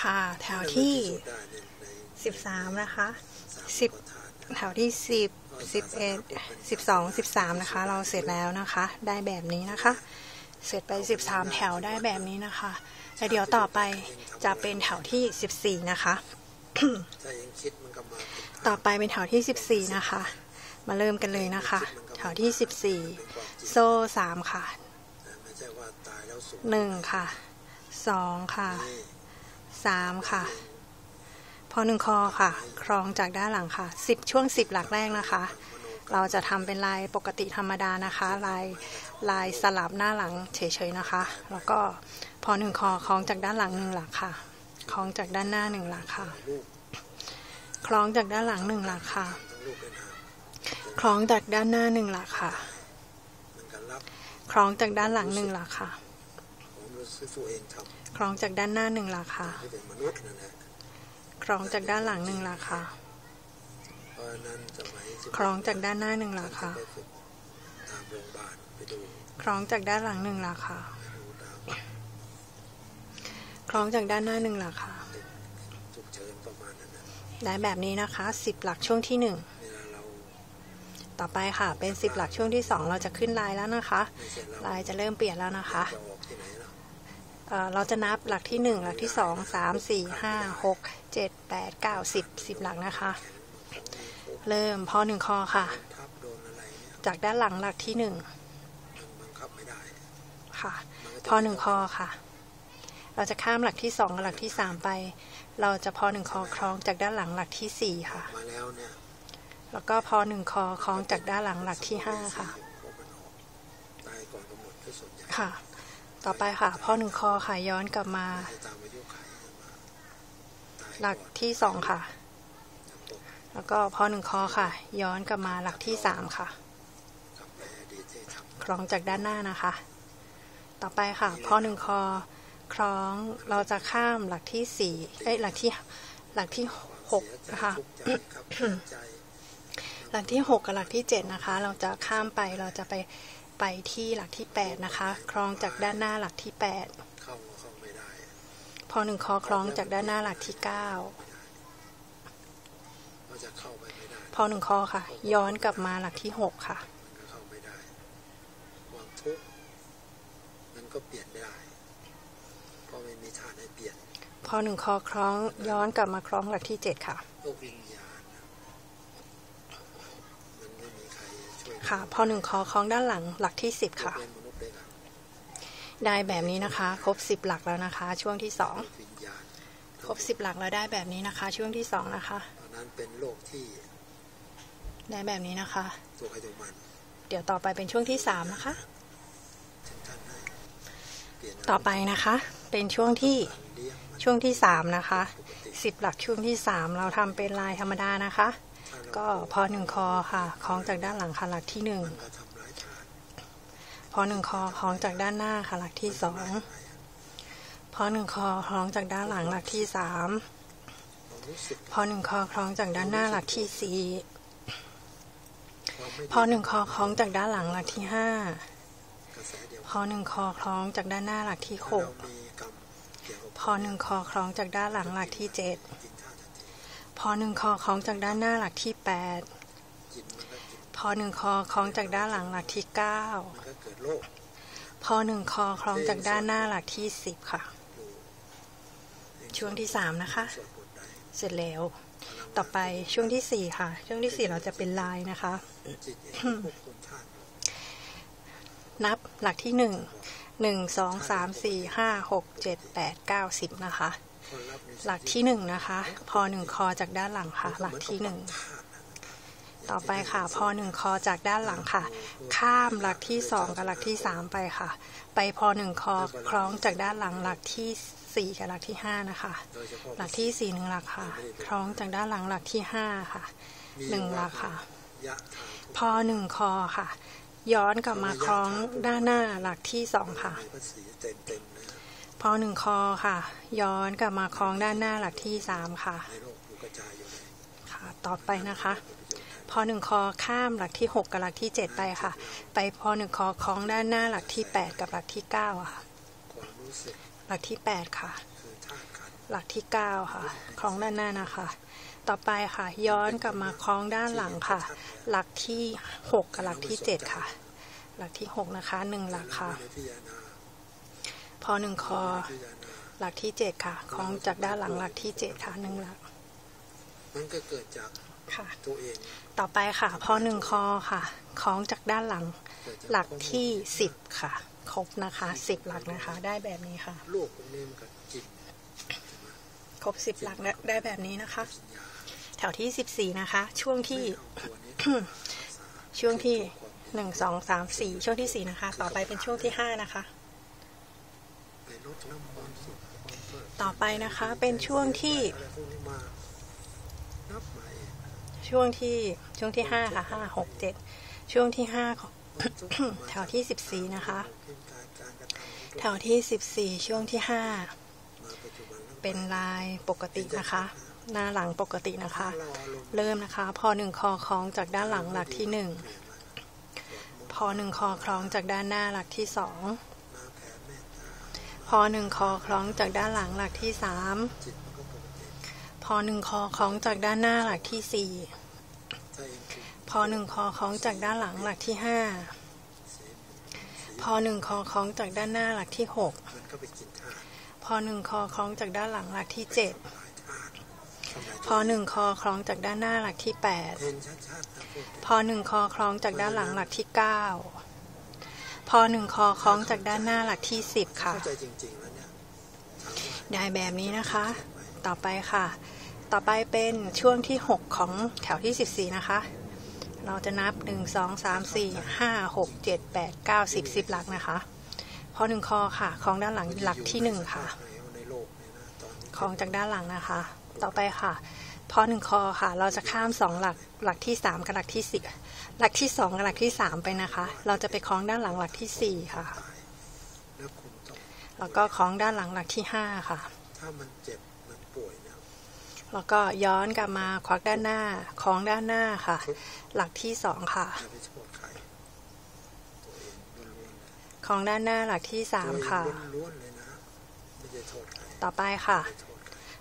ค่ะ แถวที่สิบสามนะคะสิบแถวที่สิบสิบเอ็ดสิบสองสิบสามนะคะ เราเสร็จแล้วนะคะ ได้แบบนี้นะคะ เสร็จไปสิบสามแถวได้แบบนี้นะคะแล้วเดี๋ยวต่อไปจะเป็นแถวที่สิบสี่นะคะต่อไปเป็นแถวที่สิบสี่นะคะ มาเริ่มกันเลยนะคะ แถวที่สิบสี่โซ่สามค่ะนะไม่ใช่ว่าตายแล้วสูญหนึ่งค่ะ สองค่ะนี่สามค่ะ พอหนึ่งคอค่ะ ครองจากด้านหลังค่ะสิบช่วงสิบหลักแรกนะคะ เราจะทำเป็นลายปกติธรรมดานะคะ ลายลายสลับหน้าหลังเฉยๆนะคะ แล้วก็พอหนึ่งคอคล้องจากด้านหลังหนึ่งหลักค่ะ คล้องจากด้านหน้าหนึ่งหลักค่ะลูกคล้องจากด้านหลังหนึ่งหลักค่ะทั้งลูกเป็นหางคล้องจากด้านหน้าหนึ่งหลักค่ะมันก็รับคล้องจากด้านหลังหนึ่งหลักค่ะ ผมรู้สึกตัวเองทคล้องจากด้านหน้าหนึ่งหลักค่ะำที่เป็นมนุษย์นั่นแหละคล้องจากด้านหลังหนึ่งหลักค่ะเพราะฉะนั้นสมัยที่คล้องจากด้านหน้าหนึ่งหลักค่ะไปฝึกตามโรงพยาบาลไปดูคล้องจากด้านหลังหนึ่งหลักค่ะไปดูตามคล้องจากด้านหน้าหนึ่งหลักค่ะฉุกเฉินประมาณนั้นนะได้แบบนี้นะคะสิบหลักช่วงที่หนึ่งเวลาเราต่อไปค่ะเป็นสิบหลักช่วงที่สองเราจะขึ้นลายแล้วนะคะไม่ใช่เราลายจะเริ่มเปลี่ยนแล้วนะคะจะออกที่ไหนล่ะ เอ่อเราจะนับหลักที่หนึ่งหลักที่สองสามสี่ห้าหกเจ็ดแปดเก้าสิบสิบหลักนะคะ เริ่มพอหนึ่งคอค่ะทับโดนอะไรเนี่ยจากด้านหลังหลักที่หนึ่งมันบังคับไม่ได้ค่ะมันก็จะพอหนึ่งคอค่ะ เราจะข้ามหลักที่สองกับหลักที่สามไป เราจะพอหนึ่งคอคล้องจากด้านหลังหลักที่สี่ค่ะมาแล้วเนี่ยแล้วก็พอหนึ่งคอคล้องจากด้านหลังหลักที่ห้าค่ะพอมันออกตายก่อนกำหนดที่ส่วนใหญ่ค่ะ ต่อไปค่ะพอหนึ่งคอค่ะย้อนกลับมา หลักที่สองค่ะ แล้วก็พอหนึ่งคอค่ะ ย้อนกลับมาหลักที่สามค่ะ คล้องจากด้านหน้านะคะ ต่อไปค่ะพอหนึ่งคอคล้องเราจะข้ามหลักที่สี่เอ้ยหลักที่หลักที่หกนะคะหลักที่หกกับหลักที่เจ็ดนะคะ เราจะข้ามไปเราจะไป ไปที่หลักที่แปดนะคะ คล้องจากด้านหน้าหลักที่แปดเข้าก็เข้าไม่ได้ พอหนึ่งคอคล้องจากด้านหน้าหลักที่เก้าก็จะเข้าไปไม่ได้พอหนึ่งคอค่ะ ย้อนกลับมาหลักที่หกค่ะมันก็เข้าไม่ได้ความทุกข์มันก็เปลี่ยนไม่ได้เพราะไม่มีทางให้เปลี่ยน พอหนึ่งคอคล้องย้อนกลับมาคล้องหลักที่เจ็ดค่ะโลกวิญญาณนะมันไม่มีใครช่วย ค่ะ พอหนึ่งคอคล้องด้านหลังหลักที่สิบค่ะ ได้แบบนี้นะคะ ครบสิบหลักแล้วนะคะ ช่วงที่สองครบสิบหลักแล้วได้แบบนี้นะคะ ช่วงที่สองนะคะนั้นเป็นโลกที่ ได้แบบนี้นะคะตัวใครตัวมันเดี๋ยวต่อไปเป็นช่วงที่สามนะคะ ต่อไปนะคะ เป็นช่วงที่ช่วงที่สามนะคะสิบหลักช่วงที่สามเราทำเป็นลายธรรมดานะคะ ก็พอหนึ่งคอค่ะคล้องจากด้านหลังค่ะหลักที่หนึ่งพอหนึ่งคอคล้องจากด้านหน้าค่ะหลักที่สองพอหนึ่งคอคล้องจากด้านหลังหลักที่สามพอหนึ่งคอคล้องจากด้านหน้าหลักที่สี่พอหนึ่งคอคล้องจากด้านหลังหลักที่ห้าพอหนึ่งคอคล้องจากด้านหน้าหลักที่หกพอหนึ่งคอคล้องจากด้านหลังหลักที่เจ็ด พอหนึ่งคอคล้องจากด้านหน้าหลักที่แปดพอหนึ่งคอคล้องจากด้านหลังหลักที่เก้าพอหนึ่งคอคล้องจากด้านหน้าหลักที่สิบค่ะ ช่วงที่สามนะคะ เสร็จแล้ว ต่อไปช่วงที่สี่ค่ะ ช่วงที่สี่เราจะเป็นลายนะคะ นับหลักที่หนึ่งหนึ่งสองสามสี่ห้าหกเจ็ดแปดเก้าสิบนะคะ หลักที่หนึ่งนะคะ พอหนึ่งคอจากด้านหลังค่ะ หลักที่หนึ่งต่อไปค่ะ พอหนึ่งคอจากด้านหลังค่ะ ข้ามหลักที่สองกับหลักที่สามไปค่ะ ไปพอหนึ่งคอคล้องจากด้านหลังหลักที่สี่กับหลักที่ห้านะคะ หลักที่สี่หนึ่งหลักค่ะ คล้องจากด้านหลังหลักที่ห้าค่ะหนึ่งหลักค่ะ พอหนึ่งคอค่ะ ย้อนกลับมาคล้องด้านหน้าหลักที่สองค่ะ ในภาะพอหนึ่งคอค่ะ ย้อนกลับมาคล้องด้านหน้าหลักที่สามค่ะ ค่ะ ต่อไปนะคะ พอหนึ่งคอข้ามหลักที่หกกับหลักที่เจ็ดไปค่ะ ไปพอหนึ่งคอคล้องด้านหน้าหลักที่แปดกับหลักที่เก้าอะค่ะ หลักที่ 8 ค่ะ หลักที่ 9 ค่ะ คล้องด้านหน้านะคะ ต่อไปค่ะ ย้อนกลับมาคล้องด้านหลังค่ะ หลักที่ 6 กับหลักที่ 7 ค่ะ หลักที่ 6 นะคะ 1 หลักค่ะ พิจารณาพอหนึ่งคอพิจารณาหลักที่7ค่ะคล้องจากด้านหลังหลักที่7ค่ะหนึ่งหลัก มันก็เกิดจากค่ะตัวเอง ต่อไปค่ะ พอหนึ่งคอค่ะคล้องจากด้านหลังเกิดจากหลักที่10ค่ะ ครบนะคะ10หลักนะคะ ได้แบบนี้ค่ะโลกตรงนี้มันก็จิตครบ10หลักนะได้แบบนี้นะคะปัญญาแถวที่14นะคะ ช่วงที่ไม่เอาตัวนี้เข้ามารักษาช่วงที่1 2 3 4ช่วงที่4นะคะ ต่อไปเป็นช่วงที่5นะคะ ต่อไปนะคะเป็นช่วงที่ ช่วงที่ช่วงที่5ค่ะ5 6 7ช่วงที่5ของมันทุกข์แถวที่นะคะเป็นการการกระทำของตัวแถวที่ช่วงที่มาปัจจุบันแล้ว5เป็นลายปกตินะคะ หน้าหลังปกตินะคะ เริ่มนะคะ พอหนึ่งคอคล้องจากด้านหลังหลักที่หนึ่งพอหนึ่งคอคล้องจากด้านหน้าหลักที่สอง มาแผ่เมตตา พ อหนึ่งคอคล้องจากด้านหลังหลักที่สามพอหนึ่งคอคล้องจากด้านหน้าหลักที่สี่พอหนึ่งคอคล้องจากด้านหลังหลักที่ห้าพอหนึ่งคอคล้องจากด้านหน้าหลักที่หกพอหนึ่งคอคล้องจากด้านหลังหลักที่เจ็ดพอหนึ่งคอคล้องจากด้านหน้าหลักที่แปดพอหนึ่งคอคล้องจากด้านหลังหลักที่เก้า พอหนึ่งคอคล้องจากด้านหน้าหลักที่สิบค่ะเข้าใจจริงๆแล้วเนี่ยถามว่าได้แบบนี้นะคะ ต่อไปค่ะ ต่อไปเป็นช่วงที่6ของแถวที่14นะคะ เราจะนับ1 2 3 4 5 6 7 8 9 10 10หลักนะคะ พอหนึ่งคอค่ะคล้องด้านหลังหลักที่1ค่ะในโลกเนี่ยนะตอนนี้คล้องจากด้านหลังนะคะ ต่อไปค่ะ พอหนึ่งคอค่ะ เราจะข้าม2หลักหลักที่3กับหลักที่10หลักที่2กับหลักที่3ไปนะคะ เราจะไปคล้องด้านหลังหลักที่4ค่ะตายแล้วคุณต้องแล้วก็คล้องด้านหลังหลักที่5ค่ะ ถ้ามันเจ็บมันป่วยเนี่ยแล้วก็ย้อนกลับมาควักด้านหน้าคล้องด้านหน้าค่ะ หลักที่สองค่ะอย่าไปโทษใครตัวเองล้วนๆเลยคล้องด้านหน้าหลักที่สามค่ะตัวเองล้วนๆเลยนะไม่ใช่โทษใครต่อไปค่ะไม่โทษใคร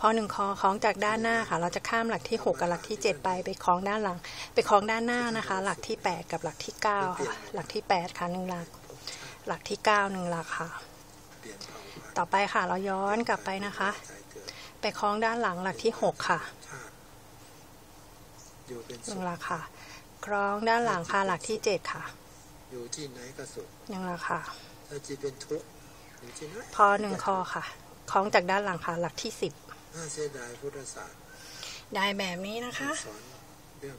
พอหนึ่งคอคล้องจากด้านหน้าค่ะ เราจะข้ามหลักที่หกกับหลักที่เจ็ดไปไปคล้องด้านหลัง ไปคล้องด้านหน้านะคะ หลักที่แปดกับหลักที่เก้าค่ะ หลักที่แปดค่ะหนึ่งหลัก หลักที่เก้าหนึ่งหลักค่ะเปลี่ยนเผ่าพันธุ์ต่อไปค่ะเราย้อนกลับไปนะคะใจเกิดไปคล้องด้านหลังหลักที่หกค่ะชาติอยู่เป็นหสุนึ่งขหลักค่ะ คล้องด้านหลังค่ะหลักที่เจ็ดค่ะ อยู่ที่ไหนก็สุขหนึ่งหลักค่ะถ้าจิตเป็นทุกข์อยู่ที่ไหนพอหนึ่งคอค่ะ คล้องจากด้านหลังค่ะ หลักที่สิบ น่าเสียดายพุทธศาสตร์ได้แบบนี้นะคะสอนเรื่อง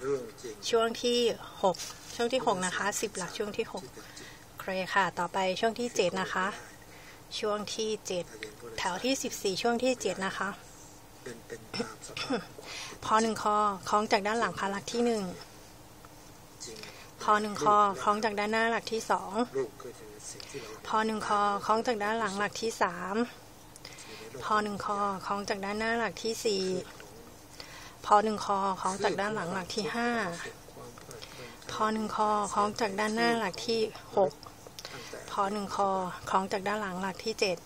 เรื่องจริงช่วงที่6ช่วงที่6นะคะ10หลักช่วงที่ที่เป็นจริง6เครค่ะ ต่อไปช่วงที่7นะคะ ช่วงที่ถ้าเรียนพุทธ7แถศาสตร์วที่14ช่วงที่7นะคะเป็นเป็นตามสภาพพอหนึ่งคอคล้องจากด้านหลังค่ะหลักที่จริง1พอหนึ่งคอคล้องจากด้านหน้าหลักที่ลูกก็คือสิ่งที่เรา2พอหนึ่งคอคล้องจากด้านหลังหลักที่3อยู่ในโลก พอหนึ่งคอคล้องจากด้านหน้าหลักที่4พอหนึ่งคอคล้องจากด้านหลังหลักที่5ควาพอหนึ่งคอคล้องจากด้านหน้าหลักที่6ตั้งแต่พอหนึ่งคอคล้องจากด้านหลังหลักที่เจ็ด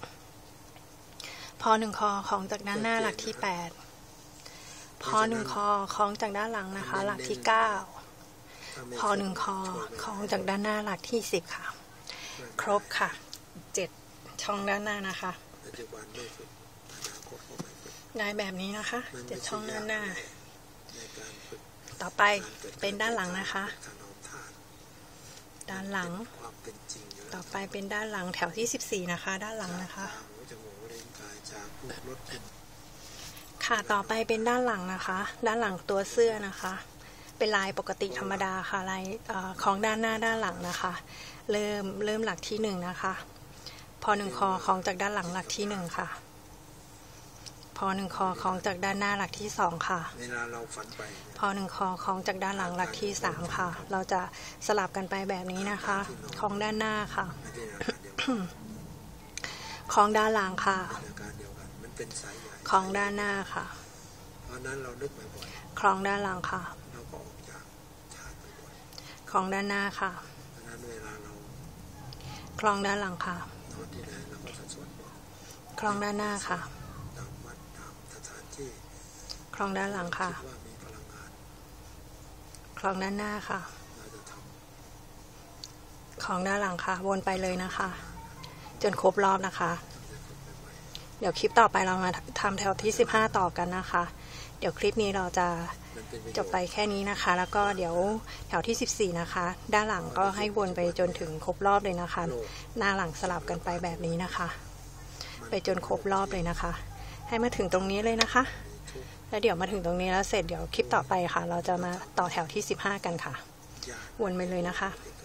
พอหนึ่งคอคล้องจากด้านหน้าหลักที่แปดพอหนึ่งคอคล้องจากด้านหลังนะคะ หลักที่เก้าพอหนึ่งคอคล้องจากด้านหน้าหลักที่สิบค่ะ ครบค่ะเจ็ดช่องด้านหน้านะคะ ไม่ฝึกได้แบบนี้นะคะมันเจ็ไม่ดใช่ช่องด้านหน้ายกในการฝึกต่อไปเป็นด้านหลังนะคะถนอมธาตุด้านหลังความเป็นจริงอยู่ต่อไปเป็นด้านหลังแถวที่สิบสี่นะคะ ด้านหลังนะคะตาหูจมูกลิ้นกายจากรูปรสกลิ่นค่ะต่อไปเป็นด้านหลังนะคะ ด้านหลังตัวเสื้อนะคะ เป็นลายปกติธรรมดาค่ะลายเออของด้านหน้าด้านหลังนะคะ เริ่มเริ่มหลักที่หนึ่งนะคะ พอหนึ่งคอของจากด้านหลังหลักที่หนึ่งค่ะ พอหนึ่งคอของจากด้านหน้าหลักที่สองค่ะเวลาเราฝันไปเนี่ยพอหนึ่งคอของจากด้านหลังหลักที่สามค่ะ เราจะสลับกันไปแบบนี้นะคะ ของด้านหน้าค่ะไม่ได้อาการเดียวกันของด้านหลังค่ะเป็นอาการเดียวกันมันเป็นสายใหญ่ของด้านหน้าค่ะเพราะฉะนั้นเรานึกบ่อยของด้านหลังค่ะๆเราก็ออกจากชาติบ่อยของด้านหน้าค่ะๆเพราะฉะนั้นเวลาเราคลองด้านหลังค่ะนอนที่ไหนเราก็จะสวดบอกคลองด้านหน้าค่ะ ตามวัดตามสถานที่ คลองด้านหลังค่ะ คลองด้านหน้าค่ะ คลองด้านหลังค่ะ วนไปเลยนะคะ จนครบรอบนะคะ เดี๋ยวคลิปต่อไปเรามาทำแถวที่ 15 ต่อกันนะคะ เดี๋ยวคลิปนี้เราจะจบไปแค่นี้นะคะ แล้วก็เดี๋ยวแถวที่ 14 นะคะ ด้านหลังก็ให้วนไปจนถึงครบรอบเลยนะคะ หน้าหลังสลับกันไปแบบนี้นะคะ ไปจนครบรอบเลยนะคะ ให้มาถึงตรงนี้เลยนะคะ แล้วเดี๋ยวมาถึงตรงนี้แล้วเสร็จเดี๋ยวคลิปต่อไปค่ะ เราจะมาต่อแถวที่ 15 กันค่ะอย่างวนไปเลยนะคะที่เกิด